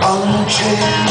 Unchained